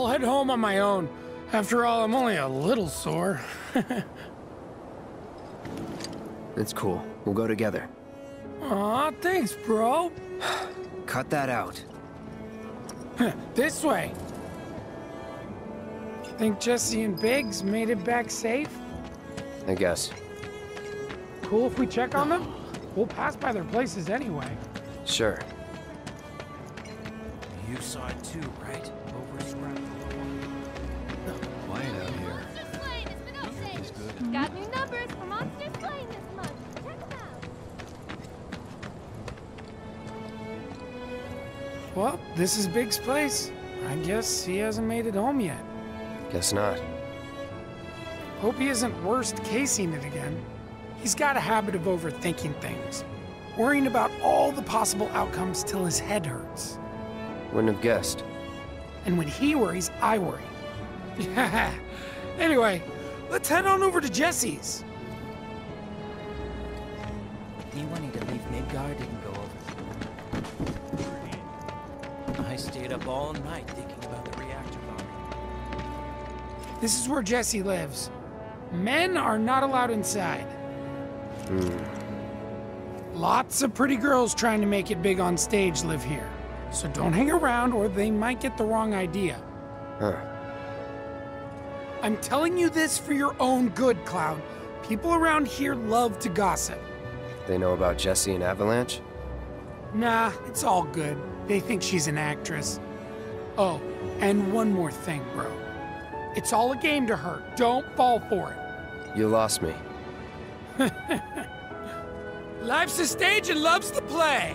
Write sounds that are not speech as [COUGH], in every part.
I'll head home on my own. After all, I'm only a little sore. [LAUGHS] It's cool. We'll go together. Aw, thanks, bro. [SIGHS] Cut that out. [LAUGHS] this way. Think Jessie and Biggs made it back safe? I guess. Cool if we check on them? We'll pass by their places anyway. Sure. You saw it too, right? This is Biggs' place. I guess he hasn't made it home yet. Guess not. Hope he isn't worst casing it again. He's got a habit of overthinking things, worrying about all the possible outcomes till his head hurts. Wouldn't have guessed. And when he worries, I worry. Yeah. [LAUGHS] anyway, let's head on over to Jessie's. Me wanting to leave Midgar stayed up all night thinking about the reactor bomb. This is where Jessie lives. Men are not allowed inside. Hmm. Lots of pretty girls trying to make it big on stage live here. So don't hang around or they might get the wrong idea. Huh. I'm telling you this for your own good, Cloud. People around here love to gossip. They know about Jessie and Avalanche? Nah, it's all good. They think she's an actress. Oh, and one more thing, bro. It's all a game to her. Don't fall for it. You lost me. [LAUGHS] Life's a stage and love's to play.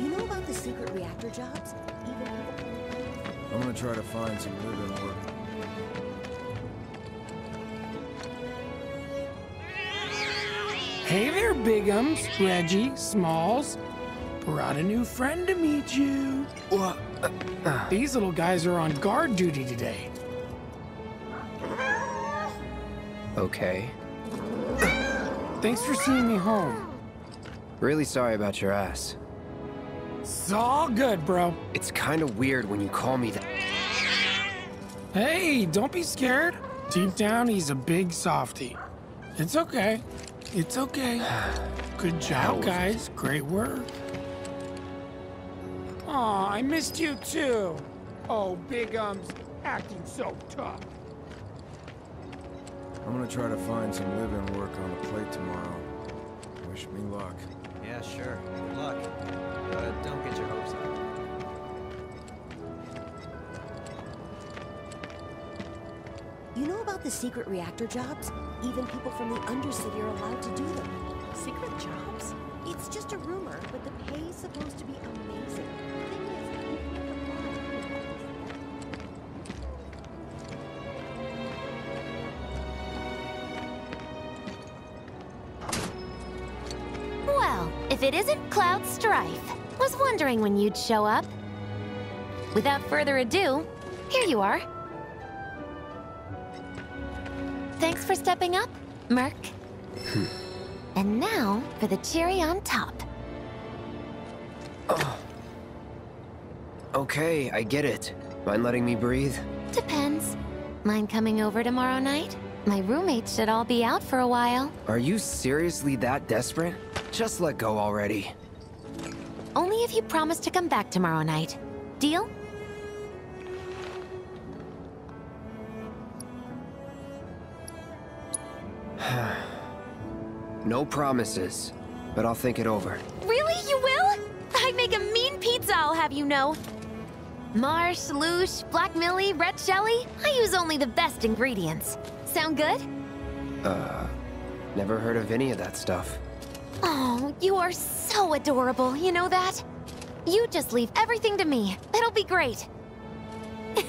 You know about the secret reactor jobs? Even I'm gonna try to find some live-in work. Hey there, Biggums, Reggie, Smalls. Brought a new friend to meet you. These little guys are on guard duty today. Okay. Thanks for seeing me home. Really sorry about your ass. It's all good, bro. It's kind of weird when you call me that. Hey, don't be scared. Deep down, he's a big softy. It's okay. It's okay. [SIGHS] Good job, with it. guys. Great work. Aw, I missed you too. Oh, Biggums, acting so tough. I'm gonna try to find some live-in work on the plate tomorrow. Wish me luck. Yeah, sure. Good luck. But don't get your hopes up. You know about the secret reactor jobs? Even people from the Undercity are allowed to do them. Secret jobs? It's just a rumor, but the pay is supposed to be amazing. Thing is, you can never find Well, if it isn't Cloud Strife. Was wondering when you'd show up. Without further ado, here you are. For stepping up, Merc. Hmm. and now for the cherry on top. Oh. Okay, I get it. Mind letting me breathe? Depends. Mind coming over tomorrow night? My roommates should all be out for a while. Are you seriously that desperate? Just let go already. Only if you promise to come back tomorrow night. Deal? No promises, but I'll think it over. Really? You will? I'd make a mean pizza, I'll have you know. Marsh, Loosh, Black Millie, Red Shelly. I use only the best ingredients. Sound good? Uh, never heard of any of that stuff. Oh, you are so adorable, you know that? You just leave everything to me. It'll be great. [LAUGHS]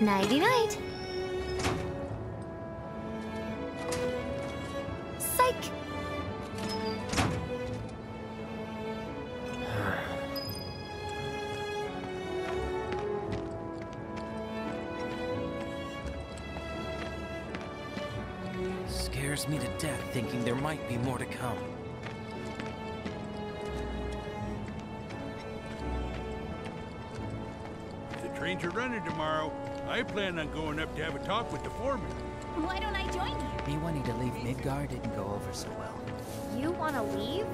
Nighty trains are running tomorrow. I plan on going up to have a talk with the foreman. Why don't I join you? Me wanting to leave Midgar didn't go over so well. You want to leave?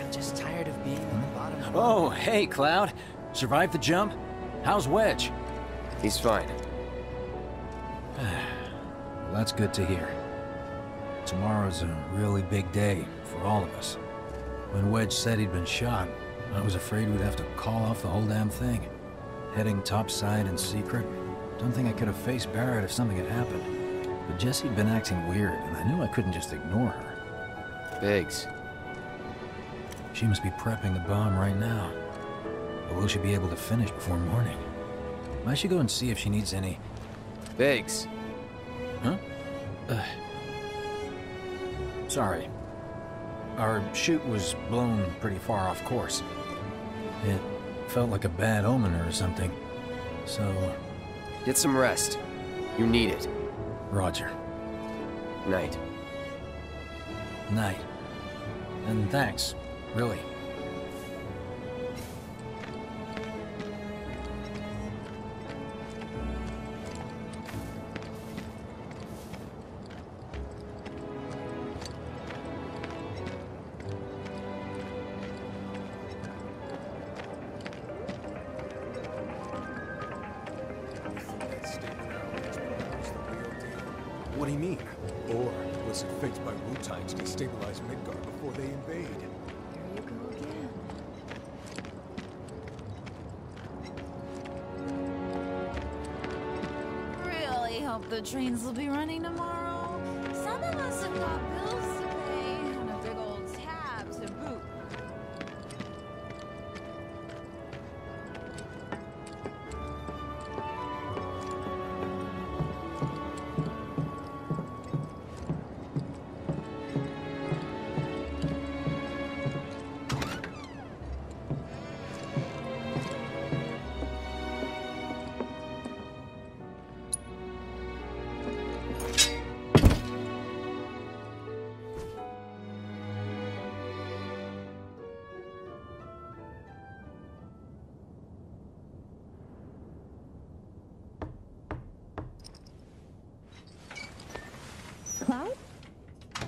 I'm just tired of being on the bottom. Oh, hey, Cloud. Survived the jump? How's Wedge? He's fine. [SIGHS] Well, that's good to hear. Tomorrow's a really big day for all of us. When Wedge said he'd been shot, I was afraid we'd have to call off the whole damn thing. Heading topside in secret, don't think I could have faced Barret if something had happened. But Jessie'd been acting weird, and I knew I couldn't just ignore her. Biggs. She must be prepping the bomb right now. But will she be able to finish before morning? I should go and see if she needs any... Biggs. Huh? Uh, sorry. Our chute was blown pretty far off course. It felt like a bad omen or something. So, Get some rest. You need it. Roger. Night. Night. And thanks, really. Hope the trains will be running tomorrow. Some of us have got bills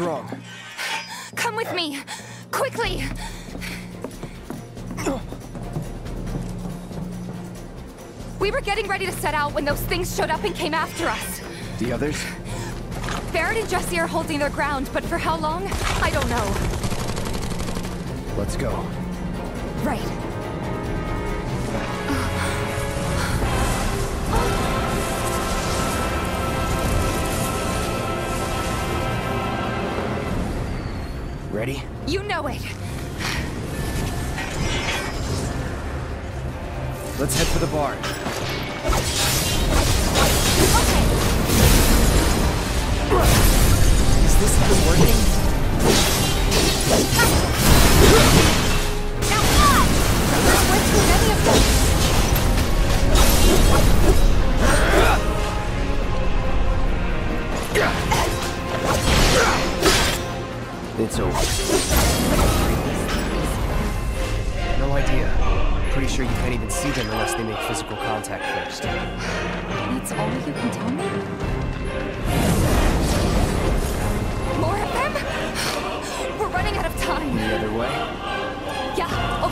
What's wrong? Come with me! Quickly! We were getting ready to set out when those things showed up and came after us. The others? Barret and Jessie are holding their ground, but for how long? I don't know. Let's go. Right. Ready? You know it. Let's head for the bar.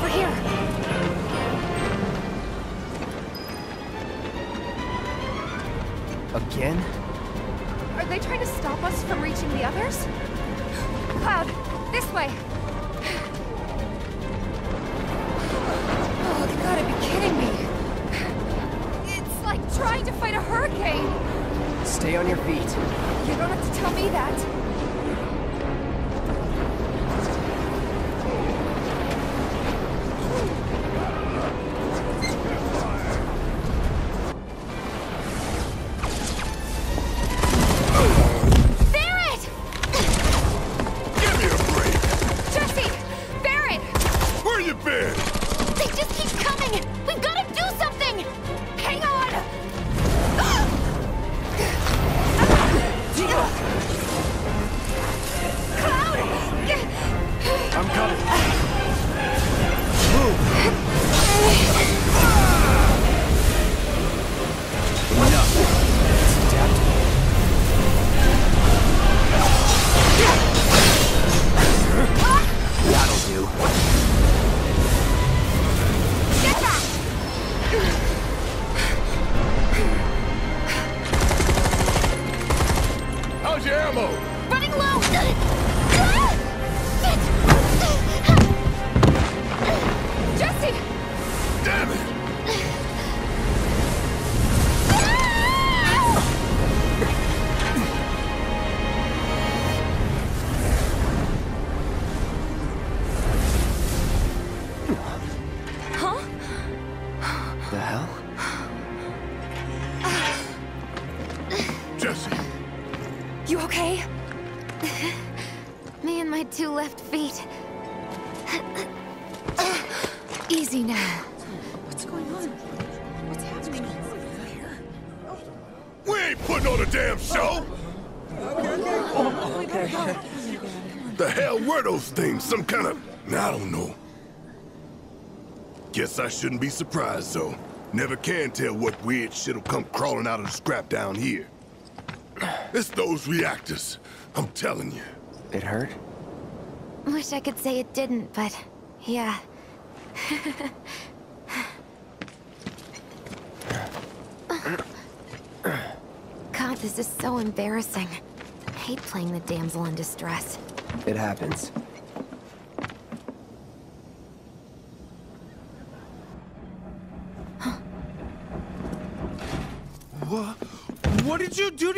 Over here. Again? Are they trying to stop us from reaching the others? Cloud, this way. Oh, you gotta be kidding me. It's like trying to fight a hurricane. Stay on your feet. You don't have to tell me that. Jessie, You okay? Me and my two left feet. Easy now. What's going on? What's happening? Here? We ain't putting on a damn show! The hell were those things? Some kind of... I don't know. Guess I shouldn't be surprised, though. Never can tell what weird shit'll come crawling out of the scrap down here. It's those reactors. I'm telling you. It hurt? Wish I could say it didn't, but yeah. God, this is so embarrassing. I hate playing the damsel in distress. It happens. What? What did you do to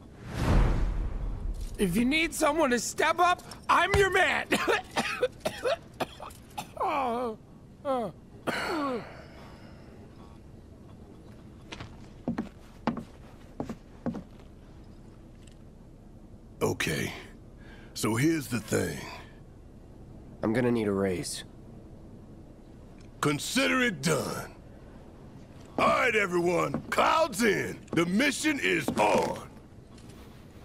If you need someone to step up, I'm your man. oh. [COUGHS] Oh. Okay, so here's the thing. I'm gonna need a raise. Consider it done. All right, everyone, clouds in. The mission is on.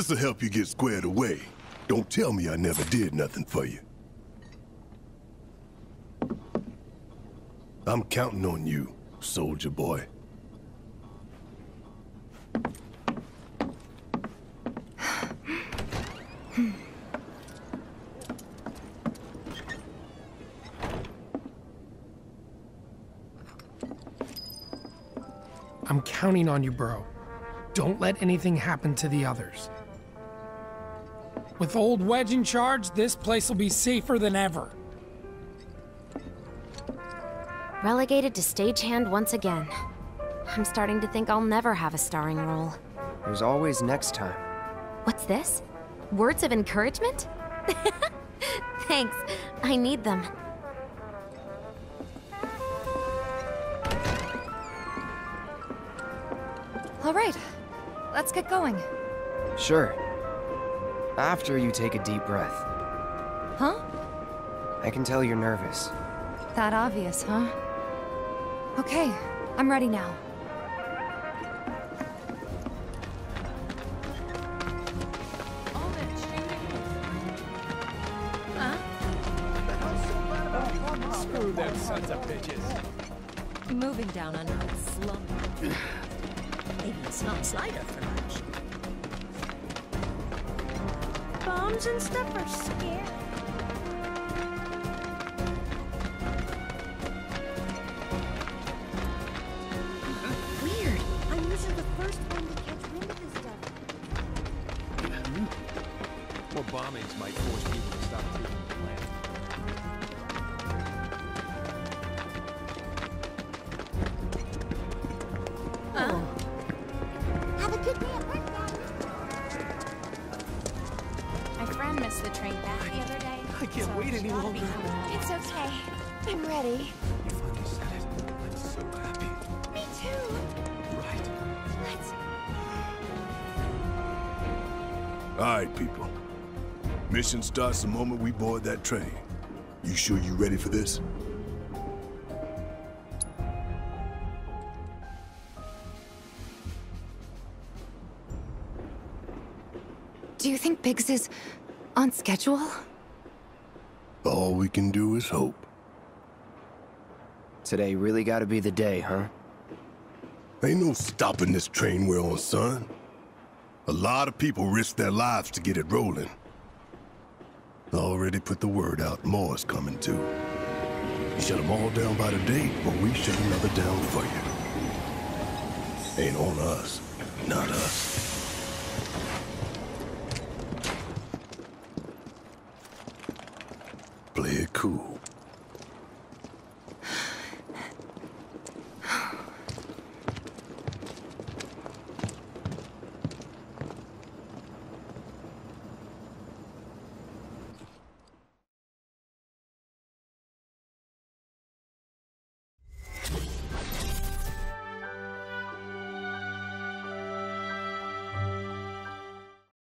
This'll help you get squared away. Don't tell me I never did nothing for you. I'm counting on you, soldier boy. I'm counting on you, bro. Don't let anything happen to the others. With old Wedge in charge, this place will be safer than ever. Relegated to stagehand once again. I'm starting to think I'll never have a starring role. There's always next time. What's this? Words of encouragement? [LAUGHS] Thanks. I need them. All right, let's get going. Sure. After you take a deep breath. Huh? I can tell you're nervous. That obvious, huh? Okay, I'm ready now. Huh? Screw them sons of bitches. Moving down a nice slump. Maybe it's not cider for lunch. Bombs and stuff are scary. Weird. I'm usually the first one to catch wind of this stuff. More bombings might force people to stop taking Mission starts the moment we board that train. You sure you ready for this? Do you think Biggs is on schedule? All we can do is hope. Today really gotta be the day, huh? Ain't no stopping this train we're on, son. A lot of people risk their lives to get it rolling. Already put the word out, more's coming too. You shut them all down by the date, or we shut another down for you. Ain't on us, not us.